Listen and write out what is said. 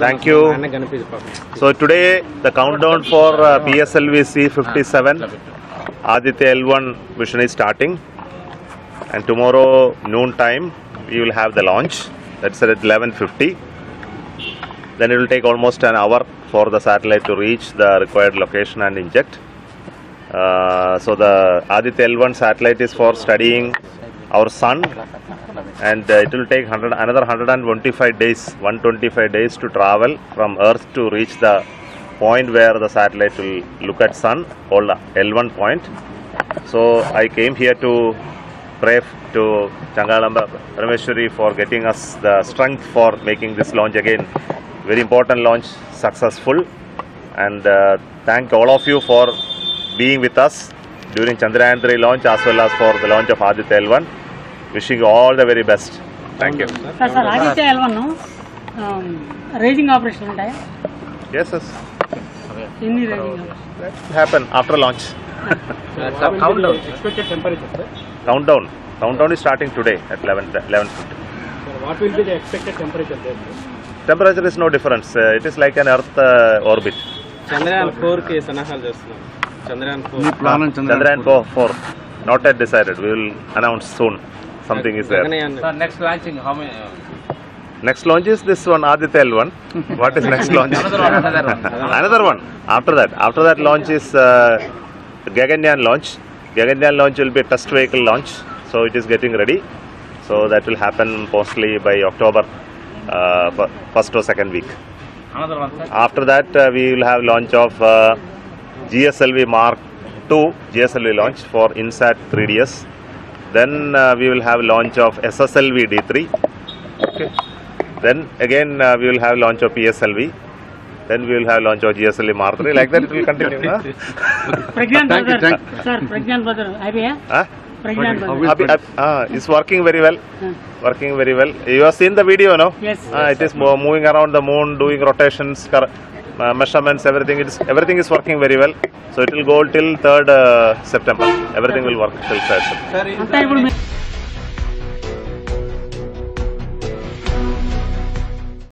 Thank you. So today the countdown for uh, PSLV C57 Aditya L1 mission is starting, and tomorrow noon time we will have the launch. That's at 11:50. Then it will take almost an hour for the satellite to reach the required location and inject. Uh, so the Aditya L1 satellite is for studying our sun and uh, it will take 100, another 125 days 125 days to travel from earth to reach the point where the satellite will look at sun the l1 point. So i came here to pray to chengalamma parameshwari for getting us the strength for making this launch again. Very important launch successful. And uh, thank all of you for being with us during chandrayaan 3 launch as well as for the launch of aditya l1 wishing all the very best thank you sir Aditya L one raising operation ఉంటాయా? Yes yes ఎన్ని raising happen after launch countdown expected temperature countdown countdown is starting today at eleven eleven fifty what will be the expected temperature temperature is no difference it is like an earth orbit Chandrayaan ఫోర్కి సన్నాహాలు చేస్తున్నాం. Chandrayaan four Chandrayaan four not yet decided will announce soon something is there. Next launching, how many? Uh, next launch is this one, Aditya one. what is next launch? another one. Another one. another one. After that, after that launch is uh, launch. Gaganyaan launch will be a test vehicle launch. So it is getting ready. So that will happen mostly by October, uh, first or second week. Another one, sir. After that, uh, we will have launch of uh, GSLV Mark II GSLV launch for INSAT 3DS. Then we will have launch of SSLV D3. Okay. Then again we will have launch of PSLV then we will have launch of GSLV Mark 3. Like that, it will continue. na? Pragyan thank you, thank you, sir. Pragyan rover, are Huh? Pragyan rover. Abhi, ab, ah, it's working very well. Uh. Working very well. You have seen the video, no? Yes. Ah, yes it sir. is moving around the moon, doing rotations, measurements everything is everything is working very well. So it will go till 3rd uh, september. Everything will work till 3rd september